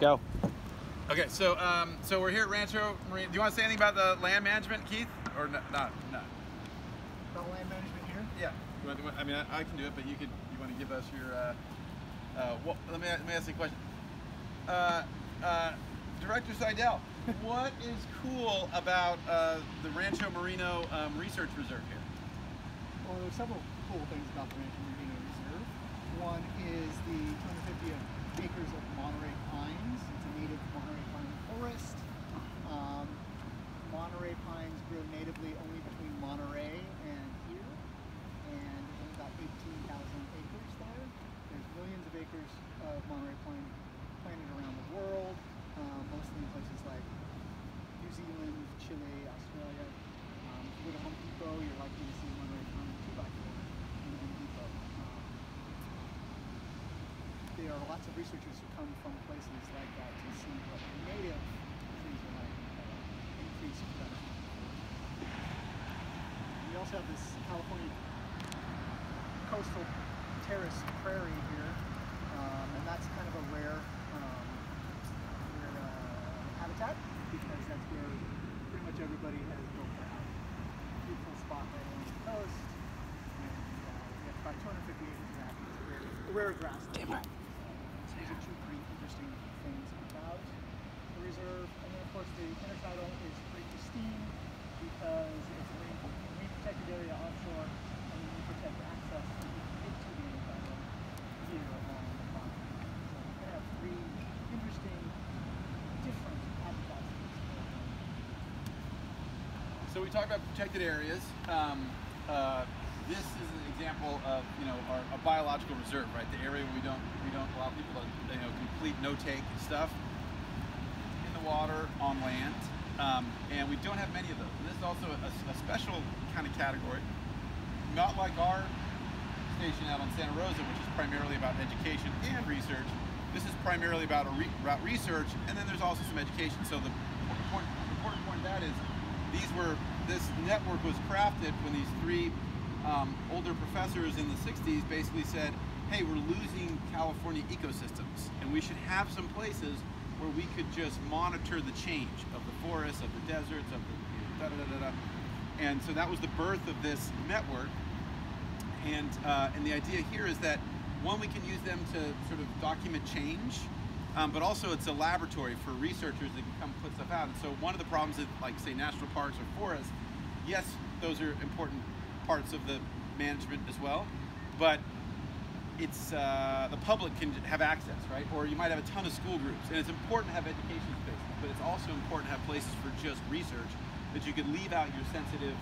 Go. Okay, so um, so we're here at Rancho Marino. Do you want to say anything about the land management, Keith, or not? Not. not? About land management here? Yeah. You want, you want- I mean, I, I can do it, but you could. You want to give us your? Uh, uh, what, let me let me ask you a question. Uh, uh, Director Seidel, what is cool about uh, the Rancho Marino um, Research Reserve here? Well, there's several cool things about the Rancho Marino Reserve. One is the 250 acres of Monterey pines. It's a native Monterey pine forest. Um, Monterey pines grow natively only between Monterey and here, and there's about 18,000 acres there. There's millions of acres of Monterey pine planted around the world, um, mostly in places like New Zealand, Chile, Australia. Um, if you go to Home Depot, you're likely to see Monterey pine 2 by 4 in Home Depot. Um, there are lots of researchers who come from places like that to see what native trees are like, uh, increase production. We also have this California coastal terrace prairie here, um, and that's kind of a rare, um, rare uh, habitat because that's where pretty much everybody has built their house. Beautiful spot right along the coast, and uh, we have about 250 acres of that. Rare, a rare grassland. These are two pretty interesting things about the reserve. And then of course the intertidal is pretty pristine because it's a marine, protected area offshore and we protect access to, into the intertidal along the property. So we can have three interesting, different habitats. So we talked about protected areas. Um, uh, this is example of you know our, a biological reserve, right? The area where we don't we don't allow people to you know complete no take stuff in the water on land, um, and we don't have many of those. And this is also a, a special kind of category, not like our station out on Santa Rosa, which is primarily about education and research. This is primarily about, re- about research, and then there's also some education. So the important, important point of that is these were this network was crafted when these three um, older professors in the 60s basically said, "Hey, we're losing California ecosystems, and we should have some places where we could just monitor the change of the forests, of the deserts, of the da da da da." da. And so that was the birth of this network. And, uh, and the idea here is that one, we can use them to sort of document change, um, but also it's a laboratory for researchers that can come put stuff out. And so one of the problems that, like say, national parks or forests, yes, those are important parts of the management as well, but it's uh, the public can have access, right? Or you might have a ton of school groups, and it's important to have education spaces, but it's also important to have places for just research that you could leave out your sensitive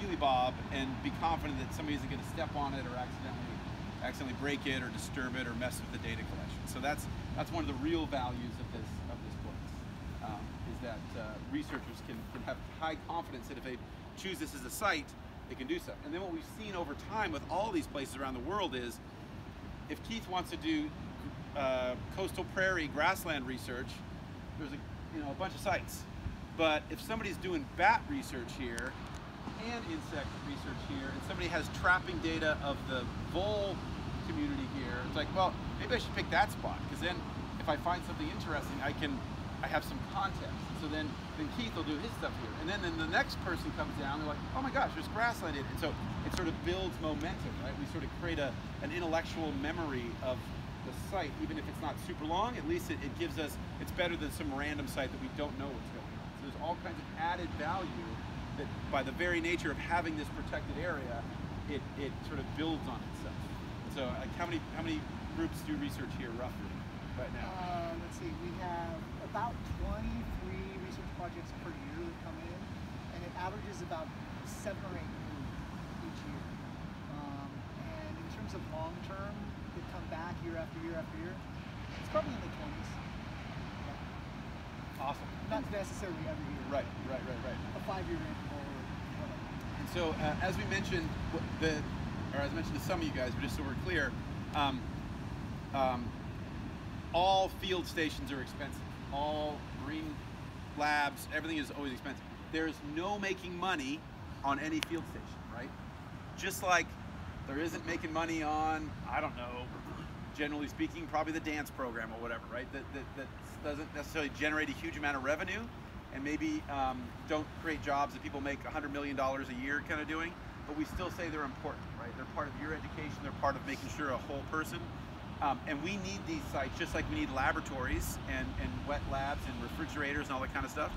Healy Bob and be confident that somebody isn't going to step on it or accidentally accidentally break it or disturb it or mess with the data collection. So that's that's one of the real values of this of this place um, is that uh, researchers can, can have high confidence that if they choose this as a site, they can do so. And then what we've seen over time with all these places around the world is if Keith wants to do uh, coastal prairie grassland research, there's a you know a bunch of sites. But if somebody's doing bat research here and insect research here, and somebody has trapping data of the vole community here, it's like, well, maybe I should pick that spot because then if I find something interesting, I can I have some context. So then then Keith will do his stuff here, and then then the next person comes down, they're like, oh my gosh, there's grassland in it, and so it sort of builds momentum, right? We sort of create a an intellectual memory of the site, even if it's not super long, at least it, it gives us, it's better than some random site that we don't know what's going on. So there's all kinds of added value that by the very nature of having this protected area, it, it sort of builds on itself. So like how many how many groups do research here roughly right now? Uh, let's see, we have about 23 research projects per year that come in, and it averages about seven or eight each year. Um, and in terms of long term, that come back year after year after year, it's probably in the 20s. Awesome. Not necessarily every year. Right, right, right, right. A five year interval or whatever. And so, uh, as we mentioned, the, or as I mentioned to some of you guys, but just so we're clear, um, um, all field stations are expensive. All green labs, everything is always expensive. There is no making money on any field station, right? Just like there isn't making money on, I don't know, generally speaking, probably the dance program or whatever, right? That, that, that doesn't necessarily generate a huge amount of revenue and maybe um, don't create jobs that people make $100 million a year kind of doing, but we still say they're important, right? They're part of your education, they're part of making sure a whole person. Um, and we need these sites just like we need laboratories and, and wet labs and refrigerators and all that kind of stuff.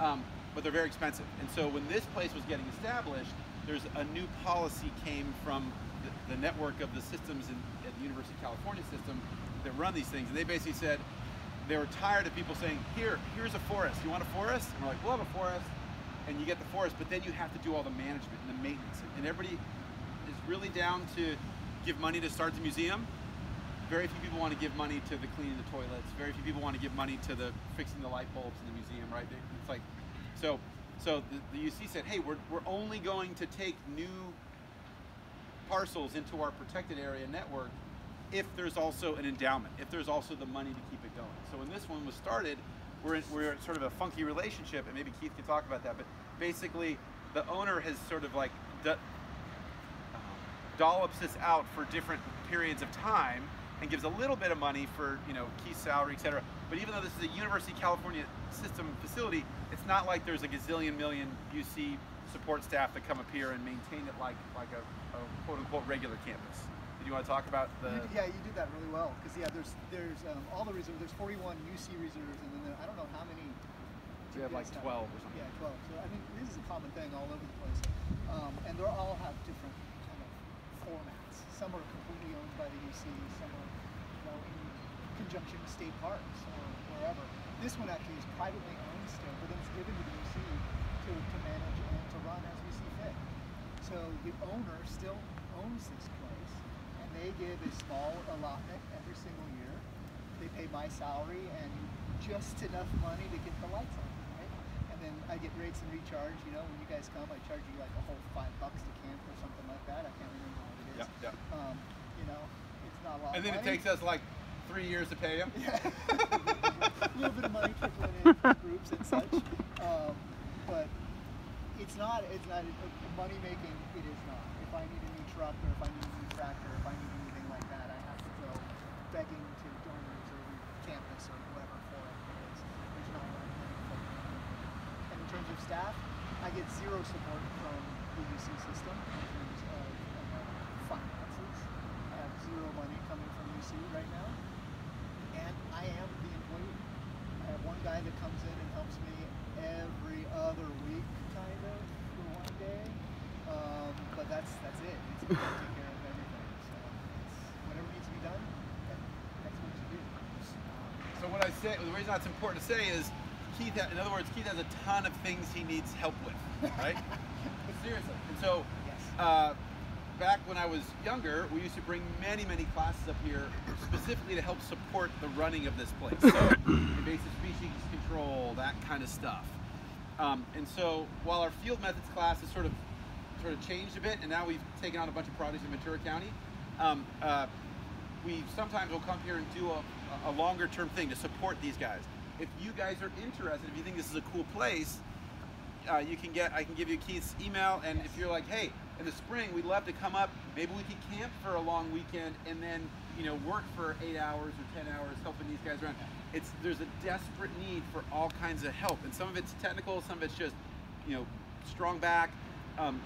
Um, but they're very expensive. And so when this place was getting established, there's a new policy came from the, the network of the systems in, at the University of California system that run these things. And they basically said, they were tired of people saying, here, here's a forest. You want a forest? And we're like, we'll have a forest. And you get the forest, but then you have to do all the management and the maintenance. And everybody is really down to give money to start the museum. Very few people want to give money to the cleaning the toilets. Very few people want to give money to the fixing the light bulbs in the museum, right? It's like, so, so the, the UC said, hey, we're, we're only going to take new parcels into our protected area network if there's also an endowment, if there's also the money to keep it going. So when this one was started, we're in, we're sort of a funky relationship, and maybe Keith could talk about that, but basically the owner has sort of like do, um, dollops this out for different periods of time and gives a little bit of money for you know key salary, etc. But even though this is a University of California system facility, it's not like there's a gazillion million UC support staff that come up here and maintain it like like a, a quote unquote regular campus. Do you want to talk about the? You, yeah, you did that really well because yeah, there's there's um, all the reserves. There's 41 UC reserves, and then there, I don't know how many. We have like 12 or something. Yeah, 12. So I mean, this is a common thing all over the place, um, and they all have different formats. Some are completely owned by the UC. Some are, you know, in conjunction with state parks or wherever. This one actually is privately owned still, but then it's given to the UC to, to manage and to run as we see fit. So the owner still owns this place and they give a small allotment every single year. They pay my salary and just enough money to get the lights on, then I get rates and recharge. You know, when you guys come, I charge you like a whole five bucks to camp or something like that. I can't remember what it is. Yeah, yeah. Um, you know, it's not a lot. And then it takes us like three years to pay them. Yeah. a little bit of money trickling in from groups and such. Um, but it's not, it's not, money making, it is not. If I need a new truck or if I need a new tractor, if I need anything like that, I have to go begging to donors or campus or whoever for it because there's not enough money for it. And in terms of staff, I get zero support from the UC system in terms of uh, finances. I have zero money coming from UC right now. And I am the employee. I have one guy that comes in and helps me every other week, kind of, for one day. Um, but that's that's it. It's take care of everything. So whatever needs to be done, that's what you do. So what I say, the reason that's important to say is, Keith. In other words, Keith has a ton of things he needs help with, right? but seriously, and so yes. uh, back when I was younger, we used to bring many, many classes up here specifically to help support the running of this place. So invasive species control, that kind of stuff. Um, and so while our field methods class has sort of sort of changed a bit, and now we've taken on a bunch of projects in Ventura County, um, uh, we sometimes will come here and do a, a longer term thing to support these guys. If you guys are interested, if you think this is a cool place, uh, you can get I can give you Keith's email, and if you're like, hey, in the spring we'd love to come up, maybe we could camp for a long weekend and then you know work for eight hours or ten hours helping these guys around. It's there's a desperate need for all kinds of help, and some of it's technical, some of it's just you know strong back. Um,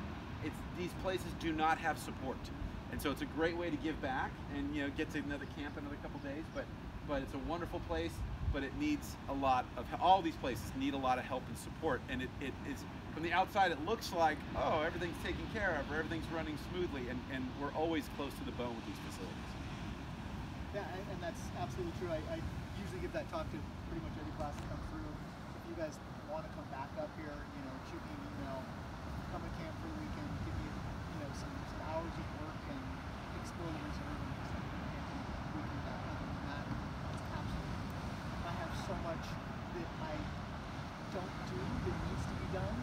it's these places do not have support, and so it's a great way to give back and you know get to another camp another couple days. But but it's a wonderful place but it needs a lot of all these places need a lot of help and support and it, it is from the outside it looks like oh everything's taken care of or everything's running smoothly and, and we're always close to the bone with these facilities Yeah, and, that's absolutely true. I, I usually give that talk to pretty much every class that comes through. If you guys want to come back up here, you know, shoot me an email, come and camp for the weekend, give me, you know, some, some hours of work and explore the reserve and stuff. And we can back up on that. That's absolutely. I have so much that I don't do that needs to be done.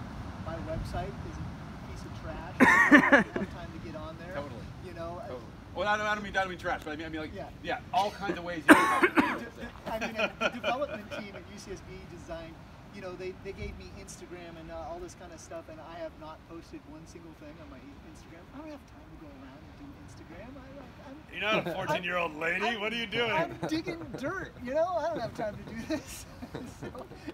My website is a piece of trash. I don't have time to get on there. Totally. You know, totally. well I don't, I don't mean I don't mean trash but I mean, I mean like Yeah. yeah all kinds of ways you can help I mean, the development team at UCSB designed, you know, they, they gave me Instagram and uh, all this kind of stuff, and I have not posted one single thing on my Instagram. I don't have time to go around Instagram. I, I'm, You're not a 14 year old lady. I'm- What are you doing? I'm digging dirt. You know, I don't have time to do this. so,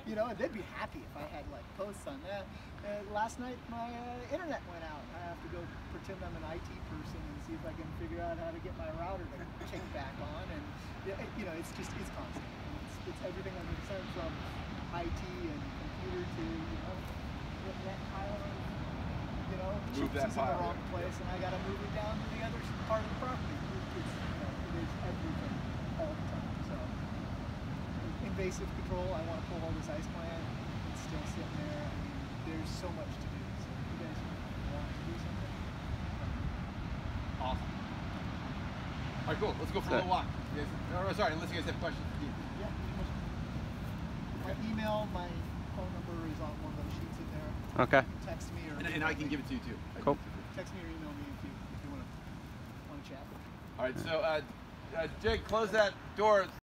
you know, and they'd be happy if I had like posts on that. Uh, last night my uh, internet went out. I have to go pretend I'm an IT person and see if I can figure out how to get my router to kick back on. And you know, it's just it's constant. It's, it's everything under the sun from IT and computer to you know get that pile of you know Move chips that is in the wrong place, and I got to move it down to the other part of the property. It's you know it is everything all the time. So invasive control. I want to pull all this ice plant. It's still sitting there. I mean, there's so much to do. So if you guys want to do something, Awesome. All right, cool. Let's go for a little walk. You guys, oh, sorry, unless you guys have questions. yeah. My email, my phone number is on one of those sheets in there. Okay. Text me or And, and I can give it to you too. I Cool. give it to you. text me or email me if you if you want to want to chat. All right, so uh, uh, Jake, close that door.